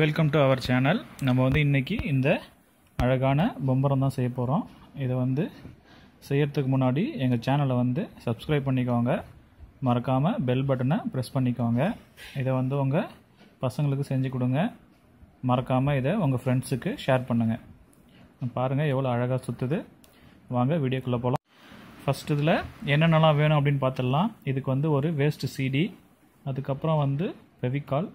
Welcome to our channel நம்ம வந்து இன்றைக்கி இந்த அழகான பொம்பரம் தான் செய்ய போகிறோம் இதை வந்து செய்யறதுக்கு முன்னாடி எங்கள் சேனலை வந்து சப்ஸ்கிரைப் பண்ணிக்கோங்க. மறக்காமல் பெல் பட்டனை ப்ரெஸ் பண்ணிக்கோங்க. இதை வந்து உங்கள் பசங்களுக்கு செஞ்சு கொடுங்க. மறக்காமல் இதை உங்கள் ஃப்ரெண்ட்ஸுக்கு ஷேர் பண்ணுங்கள் பாருங்கள் எவ்வளோ அழகாக சுற்றுது வாங்க வீடியோக்குள்ளே போகலாம் ஃபஸ்ட் இதில் என்னென்னலாம் வேணும் அப்படின்னு பார்த்துடலாம் இதுக்கு வந்து ஒரு வேஸ்ட் சிடி அதுக்கப்புறம் வந்து ஃபெவிகால்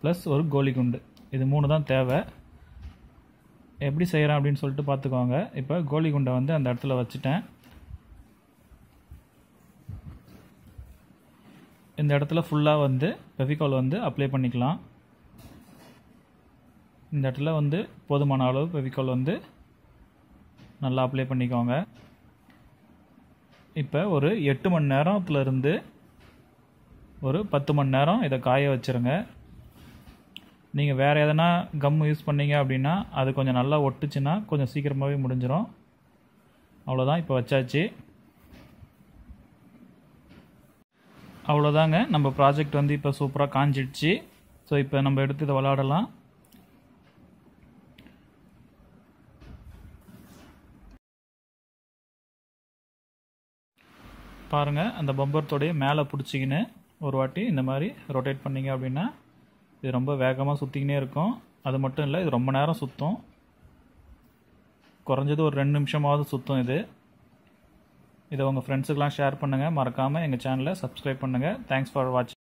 ப்ளஸ் ஒரு கோலி குண்டு இது மூணு தான் தேவை. எப்படி செய்கிறேன் அப்படின்னு சொல்லிட்டு பார்த்துக்கோங்க. இப்போ கோலி குண்டை வந்து அந்த இடத்துல வச்சுட்டேன். இந்த இடத்துல ஃபுல்லாக வந்து ஃபெவிகால் வந்து அப்ளை பண்ணிக்கலாம். இந்த இடத்துல வந்து போதுமான அளவு ஃபெவிகால் வந்து நல்லா அப்ளை பண்ணிக்கோங்க. இப்போ ஒரு எட்டு மணி நேரத்துலேருந்து ஒரு பத்து மணி நேரம் இதை காய வச்சுருங்க. நீங்கள் வேறு எதனா கம் யூஸ் பண்ணீங்க அப்படின்னா அது கொஞ்சம் நல்லா ஒட்டுச்சுன்னா கொஞ்சம் சீக்கிரமாகவே முடிஞ்சிடும் அவ்வளோதான் இப்போ வச்சாச்சு. அவ்வளோதாங்க நம்ம ப்ராஜெக்ட் வந்து இப்போ சூப்பராக காஞ்சிடுச்சு. ஸோ இப்போ நம்ம எடுத்து இதை விளாடலாம் பாருங்கள் அந்த பம்பரத்தோடைய மேலே பிடிச்சிக்கின்னு ஒரு வாட்டி இந்த மாதிரி ரொட்டேட் பண்ணிங்க அப்படின்னா இது ரொம்ப வேகமாக சுற்றிக்கினே இருக்கும். அது மட்டும் இல்லை இது ரொம்ப நேரம் சுற்றும் குறைஞ்சது ஒரு ரெண்டு நிமிஷமாவது சுற்றும் இது. இதை உங்கள் ஃப்ரெண்ட்ஸுக்கெலாம் ஷேர் பண்ணுங்கள் மறக்காமல் எங்கள் சேனலை சப்ஸ்கிரைப் பண்ணுங்கள் தேங்க்ஸ் ஃபார் வாட்சிங்